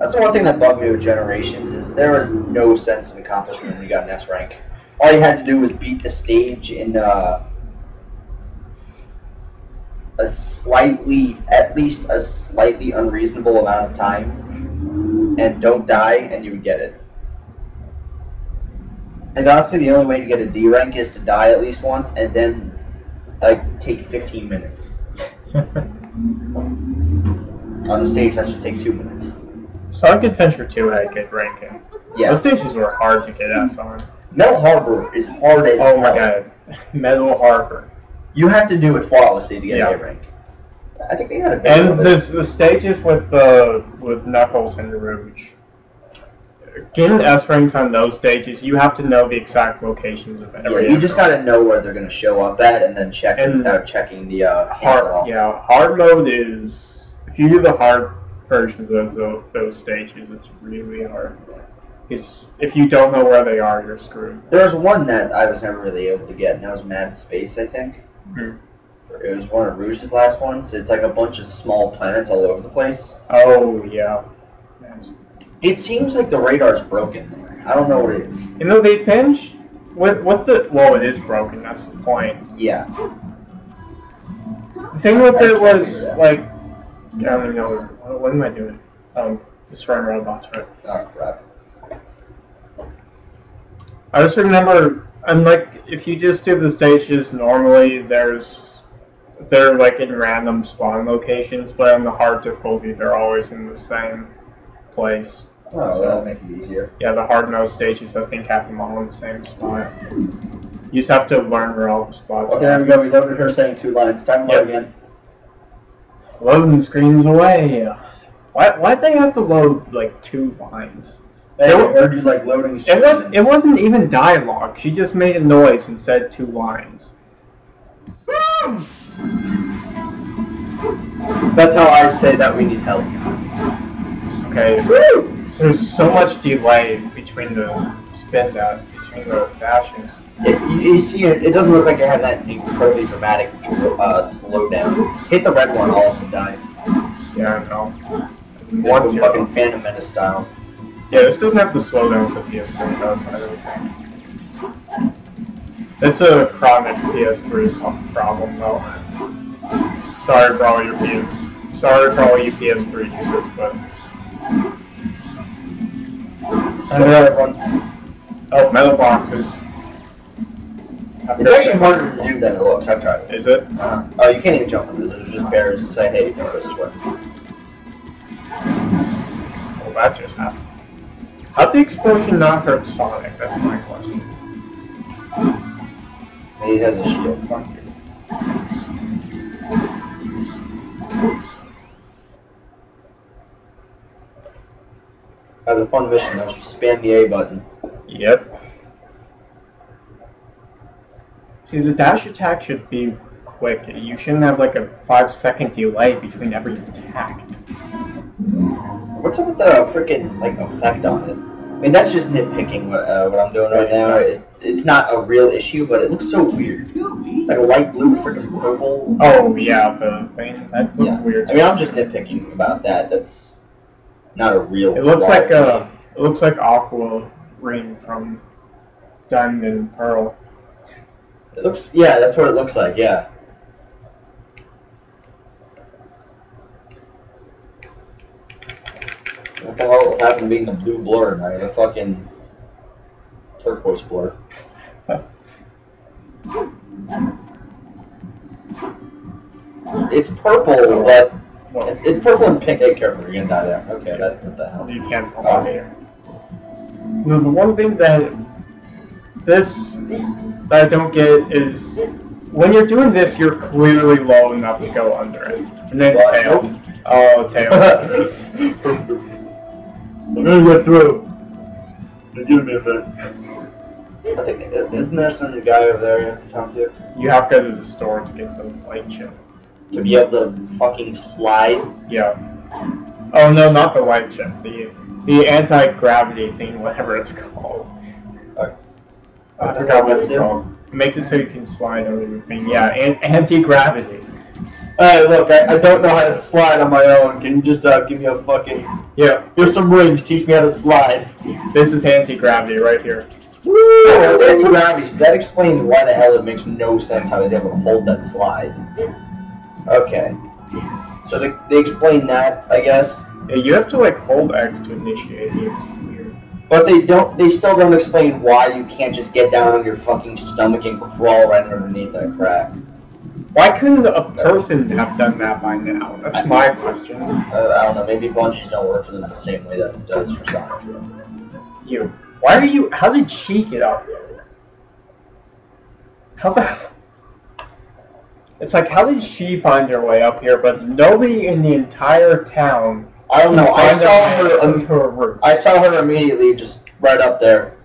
That's the one thing that bugged me with Generations is there was no sense of accomplishment when you got an S rank. All you had to do was beat the stage in uh, a slightly, at least a slightly unreasonable amount of time, and don't die, and you would get it. And honestly, the only way to get a D rank is to die at least once, and then like take 15 minutes on the stage that should take two minutes. Sonic Adventure 2 had good ranking. Yeah. Those stages were hard to get S on. Metal Harbor is hard as Oh my god. Metal Harbor. You have to do it flawlessly to get Yeah. A rank. I think they had a And the, the stages with uh, with Knuckles and Rouge. Getting S ranks on those stages, you have to know the exact locations of Yeah, you just gotta know where they're gonna show up at, and then check And- without checking the uh, hard. Yeah, hard mode is if you do the hard versions of those, those stages, it's really hard. Because if you don't know where they are, you're screwed. There was one that I was never really able to get, and that was Mad Space, I think. Hmm. It was one of Rouge's last ones. It's like a bunch of small planets all over the place. Oh yeah. It seems like the radar's broken there. I don't know what it is. You know they pinch with with the well, it is broken. That's the point. Yeah. The thing with it was like, I don't even know what, what am I doing? Um, destroying robots, right? Oh crap. I just remember, and like, if you just do the stages normally, there's they're like in random spawn locations, but on the hard difficulty, they're always in the same place. Oh, that'll make it easier. Yeah, the hard mode stages, I think, have them all in the same spot. You just have to learn where all the spots Okay, there we go. We loaded her saying two lines. Time to Yep. again. Loading screens away. Why? Why'd they have to load like two lines? Hey, There were- heard you like loading. It was. It wasn't even dialogue. She just made a noise and said two lines. That's how I say that we need help. Okay. There's so much delay between the spin that between the dashes. It, you, you see, it, it doesn't look like it had that incredibly dramatic uh, slowdown. Hit the red one, all of them die. Yeah, I know. One fucking Phantom Menace style. Yeah, this doesn't have the slowdowns that PS3 does. I don't think. It's a chronic PS3 problem, though. Sorry for all your PS. Sorry for all you PS3 users, but And the other one. Oh, metal boxes. It's actually harder to do than it looks. I've tried it. Is it? Uh, oh, you can't even jump on this. There's just barriers to say, hey, you can go this way. Well, that just happened. How'd the explosion not hurt Sonic? That's my question. He has a shield. Fuck you. That was a fun mission though. Just spam the A button. Yep. See, the dash attack should be quick. You shouldn't have like a five second delay between every attack. What's up with the freaking like effect on it? I mean, that's just nitpicking what uh, what I'm doing right now. It, it's not a real issue, but it looks so weird. It's like a light blue, freaking purple. Oh yeah, the thing that looked Yeah. weird. I mean, I'm just nitpicking about that. That's not a real. it looks like to uh, it looks like Aqua Ring from Diamond and Pearl. It looks. Yeah, that's what it looks like. Yeah. What the hell happened to being the blue blur now? The fucking turquoise blur. It's purple, but it's, purple and pink. Hey, careful, you're gonna die there. Okay, that what the hell? you can't oh. pull out here. No, the one thing that this that I don't get is when you're doing this, you're clearly low enough to go under it, and then What? tails. Oh, tails. I'm gonna get through. Give me a bit. I think isn't there some guy over there you have to talk to you have to go to the store to get the light chip. to be able to fucking slide? Yeah. Oh no, not the light chip. The the anti gravity thing, whatever it's called. Uh, I forgot what it's called. It makes it so you can slide over the thing. Yeah, an- anti gravity. Hey, look, I, I don't know how to slide on my own. Can you just uh, give me a fucking... Yeah, Here's some rings, teach me how to slide. this is anti-gravity right here. Woo! That's anti-gravity, so that explains why the hell it makes no sense how he's able to hold that slide. Okay. So they, they explain that, I guess. Yeah, you have to like hold X to initiate. But they don't. They still don't explain why you can't just get down on your fucking stomach and crawl right underneath that crack. Why couldn't a person have done that by now? That's my question. Uh, I don't know. Maybe bungees don't work for them the same way that it does for Sonic. You. Why are you? How did she get up there? How the? It's like how did she find her way up here? But nobody in the entire town. I don't know. I saw her. um, a. I saw her immediately, just right up there.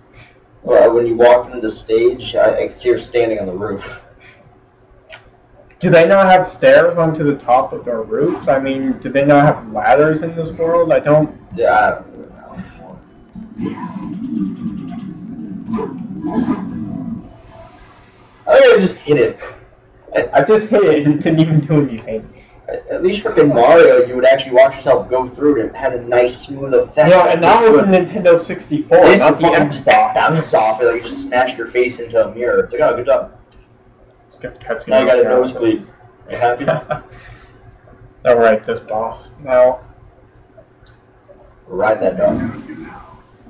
Uh, when you walked into the stage, I, I could see her standing on the roof. Do they not have stairs onto the top of their roofs? I mean, do they not have ladders in this world? I don't. Yeah. I don't know. I think I just hit it. I just hit it and it didn't even do anything. At at least freaking Mario, you would actually watch yourself go through it. It had a nice, smooth effect. Yeah, and that was the Nintendo 64, This not the fucking Xbox. bounce off it, like you just smashed your face into a mirror. It's like, oh, good job. Let's get Pepsi Now you got a out. nosebleed. You happy? Alright, this boss. Now, Ride that dog.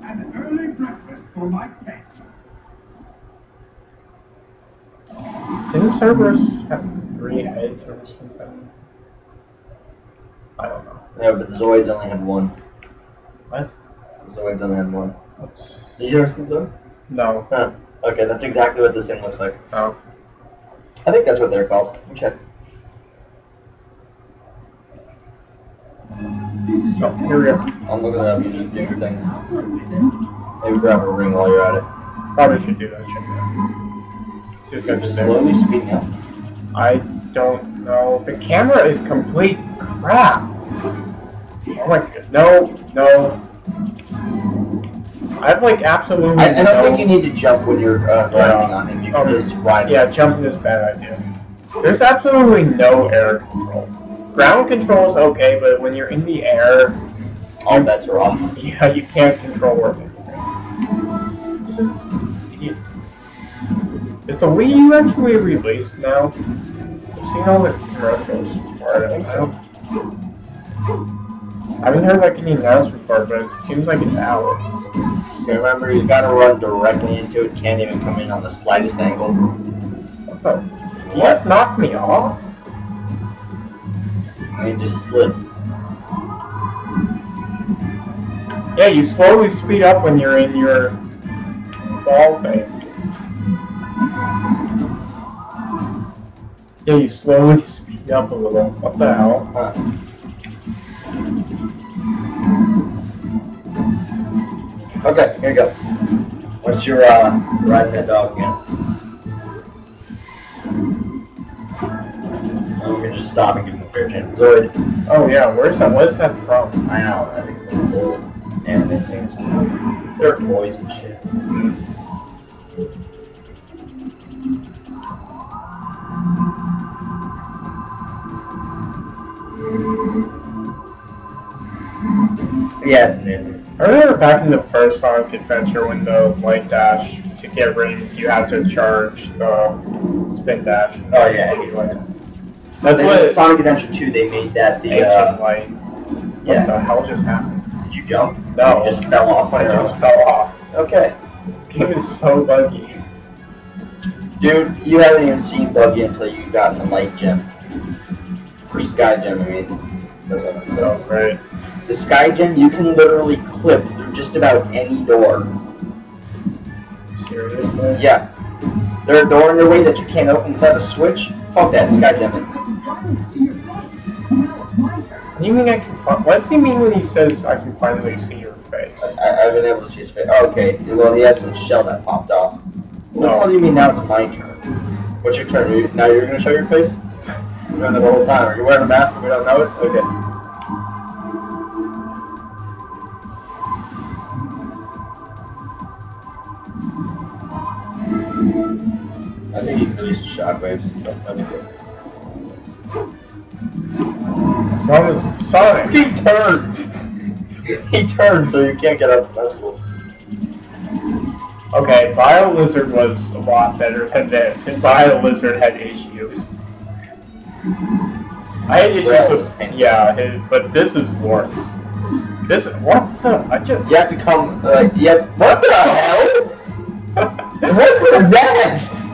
An early breakfast for my pet. didn't Cerberus have three heads or something? I don't know. Yeah, but Zoids only had one. What? Zoids only had one. What's... Did you ever see Zoids? No. Huh. Okay, that's exactly what this thing looks like. Oh. I think that's what they're called. Let me check. This is your Oh, here we go. I'm looking it up. You just do your thing. Maybe grab a ring while you're at it. Probably should do that. Check it out. Just got Just there. slowly speeding up. I don't know. The camera is complete crap. Oh my god. No, no. I have like absolutely I, I don't no... think you need to jump when you're uh, grinding on him. You can Oh, just ride. Yeah, jumping is a bad idea. There's absolutely no air control. Ground control is okay, but when you're in the air, All bets are off. yeah, you can't control everything. This is... you- Is the Wii U actually released now? I've seen all the commercials for it. I think I don't- I haven't heard like any announcement for it, but it seems like it's out. Remember, you gotta run directly into it. Can't even come in on the slightest angle. Oh, what the? You just knocked me off? I just slid. Yeah, you slowly speed up when you're in your ball phase. Yeah, you slowly speed up a little. What the hell? Huh. Okay, here you go. What's your uh, ride that dog again? Oh, we can just stop and give him a fair. Zoid. Oh yeah, where's that? What's that from? I know. I think it's an old anime thing. They're toys and shit. Yeah, man. I remember back in the first Sonic Adventure when the Light Dash to get rings, you had to charge the Spin Dash. Oh, yeah. Anyway, That's what what Sonic Adventure 2. They made that the. Ancient Uh, Light. What yeah. the hell just happened? Did you jump? No. You just fell off I just fell off. Okay. This game is so buggy. Dude, you haven't even seen Buggy until you got in the light gem. Or sky gem, I mean. That's what I said. Great. The sky gem, you can literally clip through just about any door. Seriously? Yeah. There's a door in your way that you can't open without a switch. Fuck that, sky gem. I've been dying to see your face. Now it's my turn. What do you mean I can? Fi- what does he mean when he says I can finally see your face? I, I've been able to see his face. Oh, okay. Well, he had some shell that popped off. What the No. hell do you mean now it's my turn? What's your turn? You, now you're gonna show your face? You're doing it the whole time. Are you wearing a mask and we don't know it? Okay. I think he released shockwaves. That'd be He turned. He turned, so you can't get up. That's cool. Okay, Bio Lizard was a lot better than this, and Bio Lizard had issues. I had issues Well, with, yeah, but this is worse. This is, what the, I just, You have to come, like, you have, what the hell? What was that?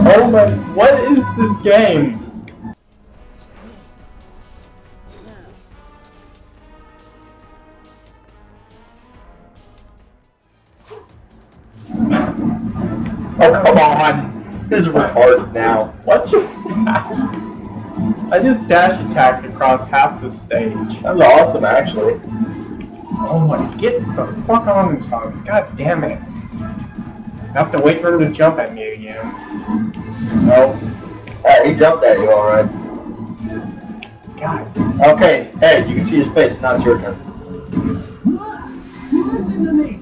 Oh my, what is this game? Oh, come on. This is retarded now. What just happened? I just dash attacked across half the stage. That was awesome, actually. Oh my, get the fuck on him, son. God damn it. I have to wait for him to jump at me again. No. Hey, he jumped at you, alright. God. Okay, hey, you can see his face. Now it's your turn. Listen to me.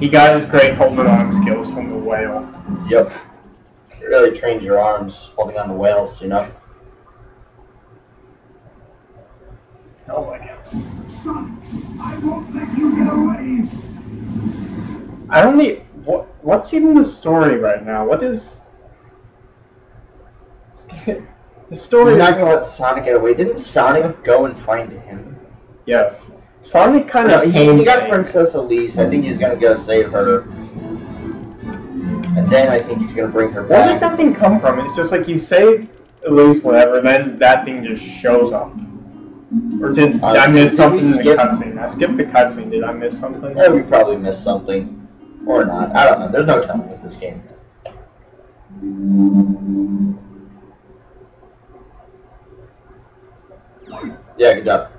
He got his great holding on skills from the whale. Yep. It really trained your arms holding on to whales, you know? Oh my god. Son, I won't let you get away. I don't need. What, what's even the story right now? What is. The story He's not gonna let Sonic get away. Didn't Sonic go and find him? Yes. Sonic kind No, of. he, he got Princess Elise. I think he's gonna go save her. And then I think he's gonna bring her back. Where did that thing come from? It's just like you save, Elise, whatever, then that thing just shows up. Or did, Uh, did I miss did something in the cutscene? I skipped the cutscene. Did I miss something? Oh, we probably missed something. Or not. I don't know. There's no telling with this game. Yeah, good job.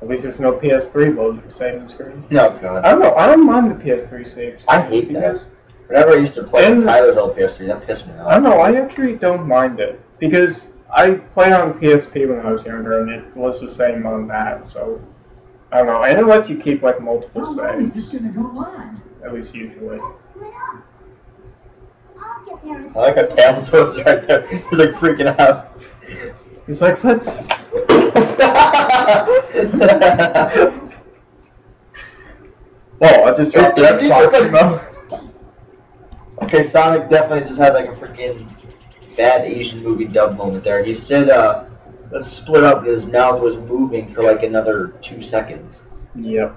At least there's no PS3 loading saving screen. No, God. I don't know. I don't mind the PS3 saves. I hate that. Whenever I used to play Tyler's old PS3, that pissed me off. I don't know. I actually don't mind it because I played on PSP when I was younger, and it was the same on that. So I don't know. And it lets you keep like multiple How long is this gonna go on? at least usually. Split up. I'll get there. I like how Tails was right there. He's like freaking out. He's like, let's. Oh, I just dropped the he Xbox remote. okay, Sonic definitely just had like a freaking bad Asian movie dub moment there. He said, uh, let's split up, and his mouth was moving for like another two seconds. Yep.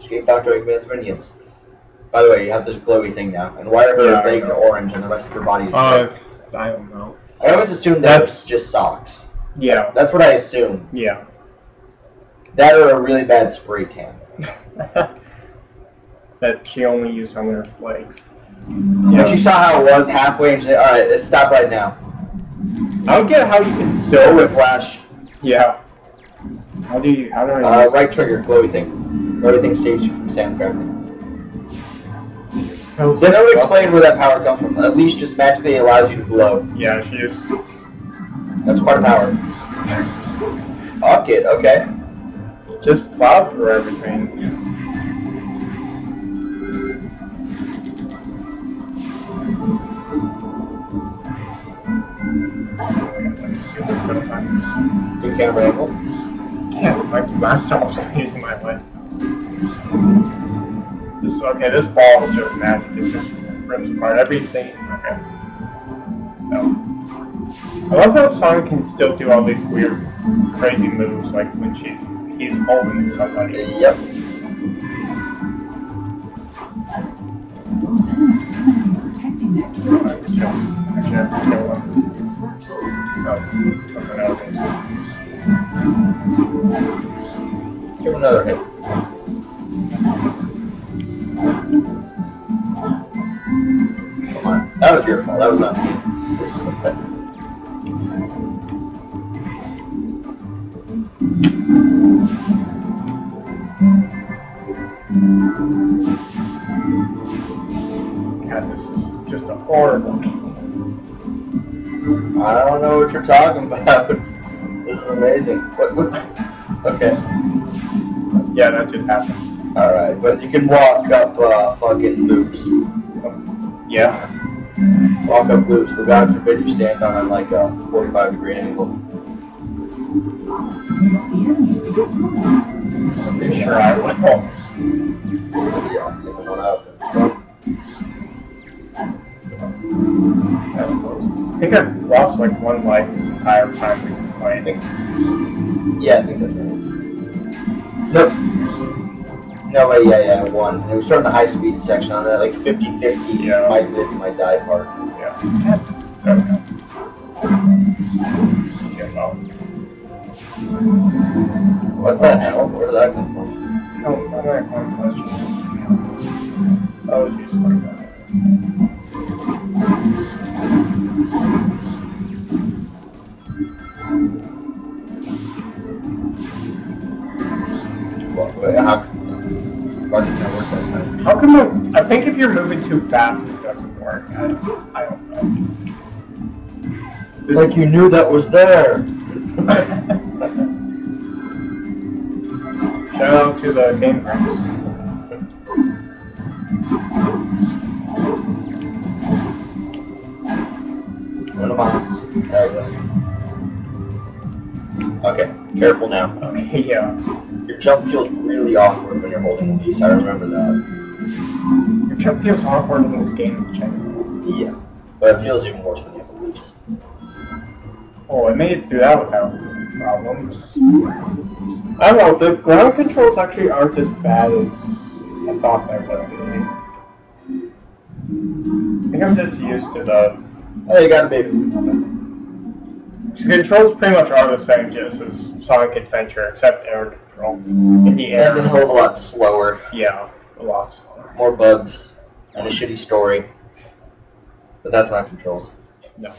Escape Dr. Eggman's minions. By the way, you have this glowy thing now. And why are her Yeah, legs orange and the rest of her body is Uh, red? I don't know. I always assumed that that's- was just socks. Yeah. That's what I assumed. Yeah. That or a really bad spray tan. that she only used on her legs. Yeah. She saw how it was halfway and she said, alright, let's stop right now. I don't get how you can still. whiplash. Yeah. How do you? How do I? Uh, right trigger, glowy thing. Glowy thing saves you from sand grabbing. So They never explain where that power comes from. At least just magically allows you to glow. Yeah, she just. That's part of power. Fuck it, okay. Just plowed through everything. Good camera angle. Yeah, my laptop's using my light. This okay. This ball is just magic. It just rips apart everything. Okay. No. I love how Sonic can still do all these weird, crazy moves, like when she he's holding somebody. Yep. Those enemies seem to be protecting that Alright, carriage. so, Actually, I have to kill one. Beat them first. Oh, something else. Give another hit. Come on. That was your fault. That was not me. God, this is just a horrible. I don't know what you're talking about. This is amazing. What? what? Okay. Yeah, that just happened. Alright, but you can walk up uh, fucking loops. Yeah. Walk up loops, but God forbid you stand on like a 45 degree angle. The enemies to get through. I'm pretty sure I will. Yeah, take one out. I think I've lost like one life this entire time we've been I think. Yeah, I think that's right. Nope. No, way, yeah, yeah, one. It was during the high speed section on that, like 50 50. Yeah. Might live, might die part. Yeah. There we go. Yeah, well. What the hell? Where did that come from? Oh, I have one question. Oh, just like that. I, I don't know. It's like you knew that was there. Shout out to the Game Grumps. One of us. There we go. Okay, careful now. Okay, yeah. Your jump feels really awkward when you're holding a piece, I remember that. Your jump feels awkward in this game in general. Yeah. But it feels even worse when you have a lease. Oh, I made it through that without problems. I don't know, the ground controls actually aren't as bad as I thought they would be. I think I'm just used to the Oh, you got a baby. The controls pretty much are the same just as Sonic Adventure, except air control. In the air, And a hell of a lot slower. yeah, a lot slower. More bugs. And a shitty story. But that's not controls. No.